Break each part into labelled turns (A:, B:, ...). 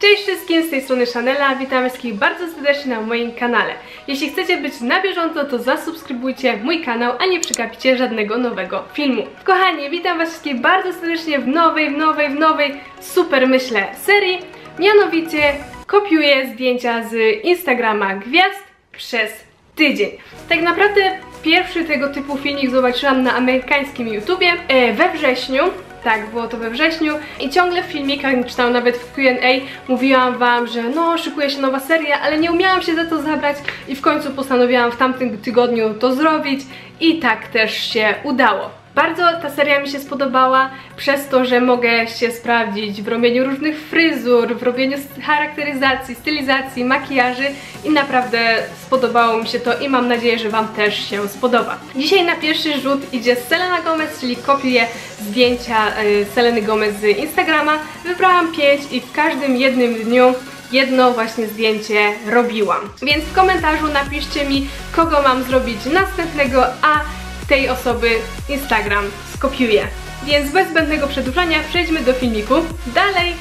A: Cześć wszystkim, z tej strony Chanela, witam wszystkich bardzo serdecznie na moim kanale. Jeśli chcecie być na bieżąco, to zasubskrybujcie mój kanał, a nie przegapicie żadnego nowego filmu. Kochani, witam was wszystkich bardzo serdecznie w nowej, w nowej, w nowej, super myślę, serii. Mianowicie kopiuję zdjęcia z Instagrama gwiazd przez tydzień. Tak naprawdę pierwszy tego typu filmik zobaczyłam na amerykańskim YouTubie e, we wrześniu. Tak, było to we wrześniu i ciągle w filmikach, czy tam nawet w Q&A mówiłam wam, że no, szykuje się nowa seria, ale nie umiałam się za to zabrać i w końcu postanowiłam w tamtym tygodniu to zrobić i tak też się udało. Bardzo ta seria mi się spodobała przez to, że mogę się sprawdzić w robieniu różnych fryzur, w robieniu charakteryzacji, stylizacji, makijaży i naprawdę spodobało mi się to i mam nadzieję, że Wam też się spodoba. Dzisiaj na pierwszy rzut idzie Selena Gomez, czyli kopiuję zdjęcia y, Seleny Gomez z Instagrama. Wybrałam 5 i w każdym jednym dniu jedno właśnie zdjęcie robiłam. Więc w komentarzu napiszcie mi, kogo mam zrobić następnego, a tej osoby Instagram skopiuję. Więc bez zbędnego przedłużania przejdźmy do filmiku. Dalej!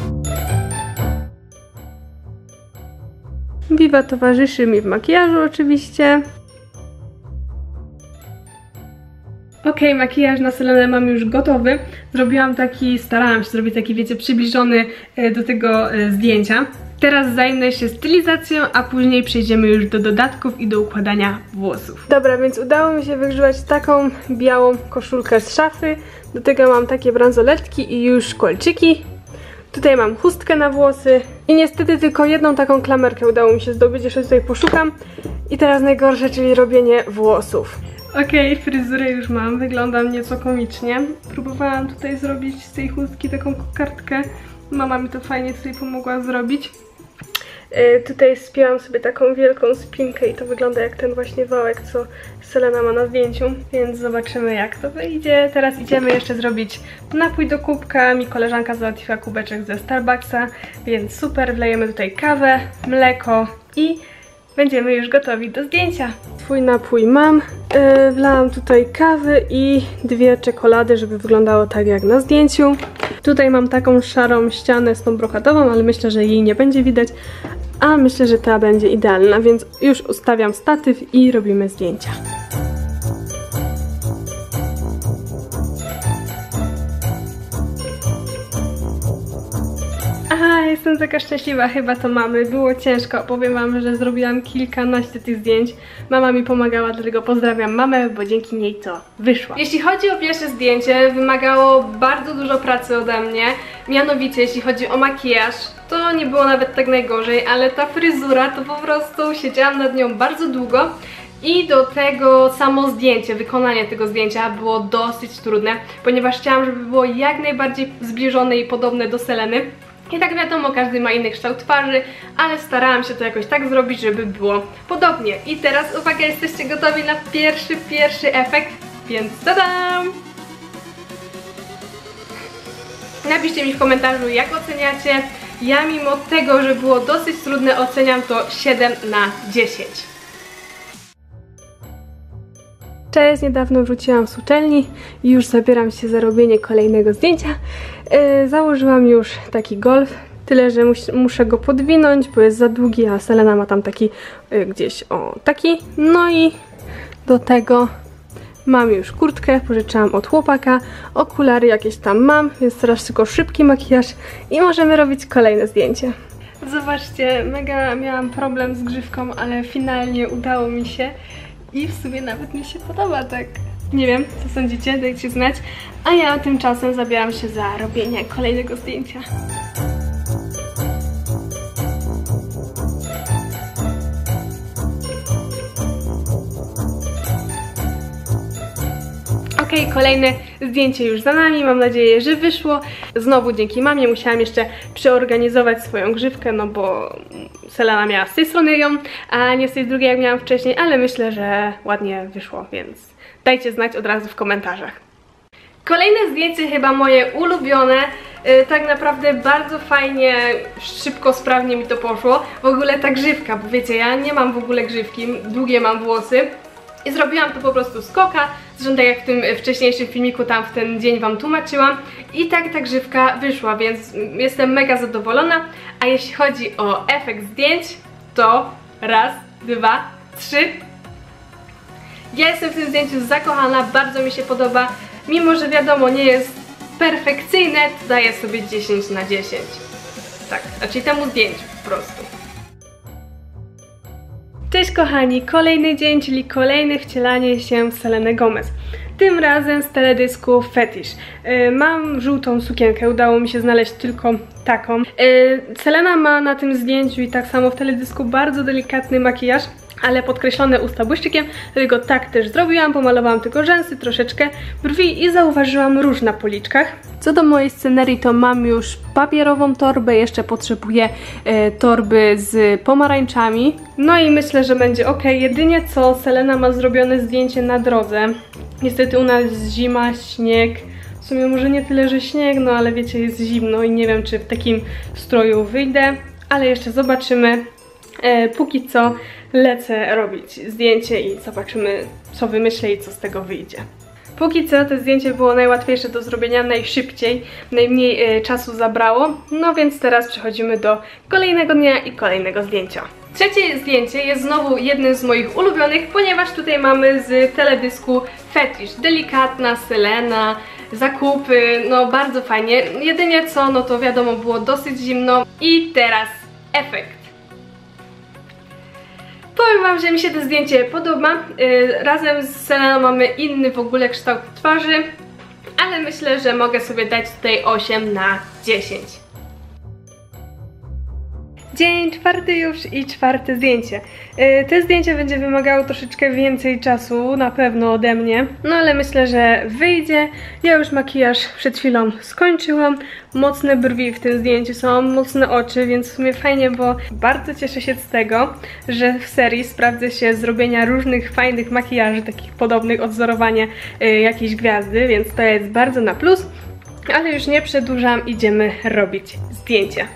A: Viva towarzyszy mi w makijażu oczywiście. Ok, makijaż na Selenę mam już gotowy. Zrobiłam taki, starałam się zrobić taki, wiecie, przybliżony e, do tego e, zdjęcia. Teraz zajmę się stylizacją, a później przejdziemy już do dodatków i do układania włosów. Dobra, więc udało mi się wygrzebać taką białą koszulkę z szafy. Do tego mam takie bransoletki i już kolczyki. Tutaj mam chustkę na włosy i niestety tylko jedną taką klamerkę udało mi się zdobyć, jeszcze tutaj poszukam. I teraz najgorsze, czyli robienie włosów. Okej, okay, fryzurę już mam, wyglądam nieco komicznie. Próbowałam tutaj zrobić z tej chustki taką kartkę. Mama mi to fajnie tutaj pomogła zrobić. Yy, tutaj spięłam sobie taką wielką spinkę i to wygląda jak ten właśnie wałek, co Selena ma na zdjęciu, więc zobaczymy jak to wyjdzie. Teraz idziemy jeszcze zrobić napój do kubka. Mi koleżanka załatwiła kubeczek ze Starbucksa, więc super. Wlejemy tutaj kawę, mleko i będziemy już gotowi do zdjęcia. Swój napój mam. Yy, wlałam tutaj kawy i dwie czekolady, żeby wyglądało tak jak na zdjęciu. Tutaj mam taką szarą ścianę z tą brokatową, ale myślę, że jej nie będzie widać. A myślę, że ta będzie idealna, więc już ustawiam statyw i robimy zdjęcia. Jestem taka szczęśliwa, chyba to mamy. Było ciężko, powiem wam, że zrobiłam kilkanaście tych zdjęć. Mama mi pomagała, dlatego pozdrawiam mamę, bo dzięki niej to wyszło. Jeśli chodzi o pierwsze zdjęcie, wymagało bardzo dużo pracy ode mnie. Mianowicie, jeśli chodzi o makijaż, to nie było nawet tak najgorzej, ale ta fryzura to po prostu siedziałam nad nią bardzo długo. I do tego samo zdjęcie, wykonanie tego zdjęcia było dosyć trudne, ponieważ chciałam, żeby było jak najbardziej zbliżone i podobne do Seleny. I tak wiadomo, każdy ma inny kształt twarzy, ale starałam się to jakoś tak zrobić, żeby było podobnie. I teraz uwaga, jesteście gotowi na pierwszy, pierwszy efekt, więc tadam! Napiszcie mi w komentarzu, jak oceniacie. Ja mimo tego, że było dosyć trudne, oceniam to 7 na 10. Cześć, niedawno wróciłam z uczelni i już zabieram się za robienie kolejnego zdjęcia. Yy, założyłam już taki golf, tyle, że mus muszę go podwinąć, bo jest za długi, a Selena ma tam taki yy, gdzieś, o, taki. No i do tego mam już kurtkę, pożyczałam od chłopaka, okulary jakieś tam mam, więc teraz tylko szybki makijaż i możemy robić kolejne zdjęcie. Zobaczcie, mega miałam problem z grzywką, ale finalnie udało mi się i w sumie nawet mi się podoba tak. Nie wiem, co sądzicie, dajcie znać. A ja tymczasem zabieram się za robienie kolejnego zdjęcia. Ok, kolejne zdjęcie już za nami, mam nadzieję, że wyszło. Znowu dzięki mamie musiałam jeszcze przeorganizować swoją grzywkę, no bo Selena miała z tej strony ją, a nie z tej drugiej jak miałam wcześniej, ale myślę, że ładnie wyszło, więc dajcie znać od razu w komentarzach. Kolejne zdjęcie chyba moje ulubione, yy, tak naprawdę bardzo fajnie, szybko, sprawnie mi to poszło. W ogóle ta grzywka, bo wiecie, ja nie mam w ogóle grzywki, długie mam włosy, I zrobiłam to po prostu z koka, zresztą tak jak w tym wcześniejszym filmiku tam w ten dzień Wam tłumaczyłam. I tak ta grzywka wyszła, więc jestem mega zadowolona. A jeśli chodzi o efekt zdjęć, to raz, dwa, trzy. Ja jestem w tym zdjęciu zakochana, bardzo mi się podoba. Mimo, że wiadomo, nie jest perfekcyjne, to daję sobie 10 na 10. Tak, znaczy temu zdjęciu po prostu. Cześć kochani, kolejny dzień, czyli kolejne wcielanie się w Selenę Gomez. Tym razem z teledysku Fetish. Yy, mam żółtą sukienkę, udało mi się znaleźć tylko taką. Yy, Selena ma na tym zdjęciu i tak samo w teledysku bardzo delikatny makijaż, ale podkreślone usta błyszczykiem, dlatego tak też zrobiłam, pomalowałam tylko rzęsy, troszeczkę brwi i zauważyłam róż na policzkach. Co do mojej scenerii, to mam już papierową torbę, jeszcze potrzebuję e, torby z pomarańczami. No i myślę, że będzie ok. Jedynie co, Selena ma zrobione zdjęcie na drodze. Niestety u nas zima, śnieg. W sumie może nie tyle, że śnieg, no ale wiecie, jest zimno i nie wiem, czy w takim stroju wyjdę. Ale jeszcze zobaczymy. E, póki co lecę robić zdjęcie i zobaczymy, co wymyślę i co z tego wyjdzie. Póki co to zdjęcie było najłatwiejsze do zrobienia, najszybciej, najmniej e, czasu zabrało, no więc teraz przechodzimy do kolejnego dnia i kolejnego zdjęcia. Trzecie zdjęcie jest znowu jednym z moich ulubionych, ponieważ tutaj mamy z teledysku Fetish. Delikatna Selena, zakupy, no bardzo fajnie. Jedynie co, no to wiadomo, było dosyć zimno. I teraz efekt. Powiem Wam, że mi się to zdjęcie podoba. Yy, razem z Seleną mamy inny w ogóle kształt twarzy, ale myślę, że mogę sobie dać tutaj 8 na 10. Dzień czwarty już i czwarte zdjęcie. Yy, te zdjęcie będzie wymagało troszeczkę więcej czasu, na pewno ode mnie, no ale myślę, że wyjdzie. Ja już makijaż przed chwilą skończyłam. Mocne brwi w tym zdjęciu są, mocne oczy, więc w sumie fajnie, bo bardzo cieszę się z tego, że w serii sprawdzę się zrobienia różnych fajnych makijaży, takich podobnych, odzorowania yy, jakiejś gwiazdy, więc to jest bardzo na plus. Ale już nie przedłużam, idziemy robić zdjęcia.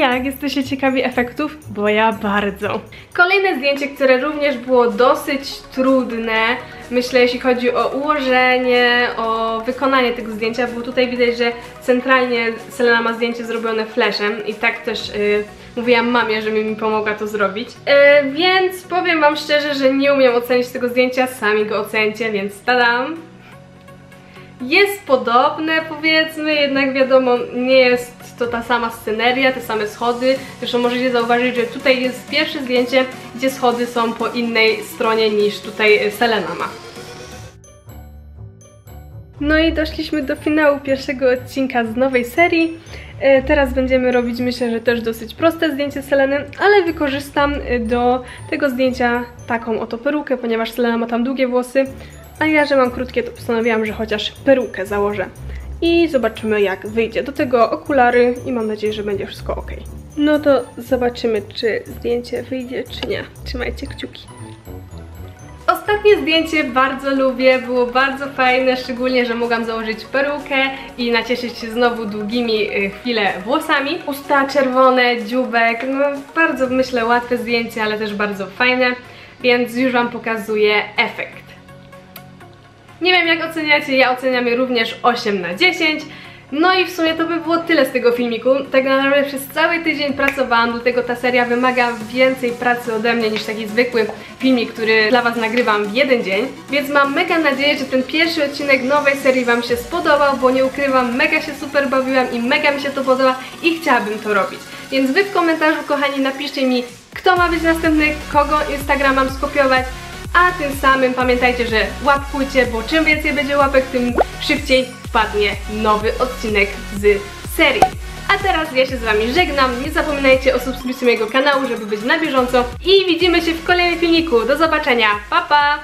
A: Jak? Jesteście ciekawi efektów? Bo ja bardzo. Kolejne zdjęcie, które również było dosyć trudne, myślę, jeśli chodzi o ułożenie, o wykonanie tego zdjęcia, bo tutaj widać, że centralnie Selena ma zdjęcie zrobione flashem i tak też yy, mówiłam mamie, że mi pomogła to zrobić. Yy, więc powiem wam szczerze, że nie umiem ocenić tego zdjęcia, sami go ocencie, więc tadam! Jest podobne powiedzmy, jednak wiadomo, nie jest to ta sama sceneria, te same schody. Zresztą możecie zauważyć, że tutaj jest pierwsze zdjęcie, gdzie schody są po innej stronie niż tutaj Selena ma. No i doszliśmy do finału pierwszego odcinka z nowej serii. E, teraz będziemy robić, myślę, że też dosyć proste zdjęcie Seleny, ale wykorzystam e, do tego zdjęcia taką oto perukę, ponieważ Selena ma tam długie włosy, a ja, że mam krótkie, to postanowiłam, że chociaż perukę założę i zobaczymy jak wyjdzie. Do tego okulary i mam nadzieję, że będzie wszystko ok. No to zobaczymy, czy zdjęcie wyjdzie, czy nie. Trzymajcie kciuki. Ostatnie zdjęcie bardzo lubię, było bardzo fajne, szczególnie, że mogłam założyć perukę i nacieszyć się znowu długimi y, chwilę włosami. Usta czerwone, dziubek, no bardzo myślę łatwe zdjęcie, ale też bardzo fajne, więc już Wam pokazuję efekt. Nie wiem jak oceniacie, ja oceniam je również 8 na 10. No i w sumie to by było tyle z tego filmiku. Tak naprawdę przez cały tydzień pracowałam, dlatego ta seria wymaga więcej pracy ode mnie niż taki zwykły filmik, który dla Was nagrywam w jeden dzień. Więc mam mega nadzieję, że ten pierwszy odcinek nowej serii Wam się spodobał, bo nie ukrywam, mega się super bawiłam i mega mi się to podoba i chciałabym to robić. Więc Wy w komentarzu, kochani, napiszcie mi, kto ma być następny, kogo Instagram mam skopiować, a tym samym pamiętajcie, że łapkujcie, bo czym więcej będzie łapek, tym szybciej wpadnie nowy odcinek z serii. A teraz ja się z Wami żegnam, nie zapominajcie o subskrypcji mojego kanału, żeby być na bieżąco i widzimy się w kolejnym filmiku. Do zobaczenia, pa pa!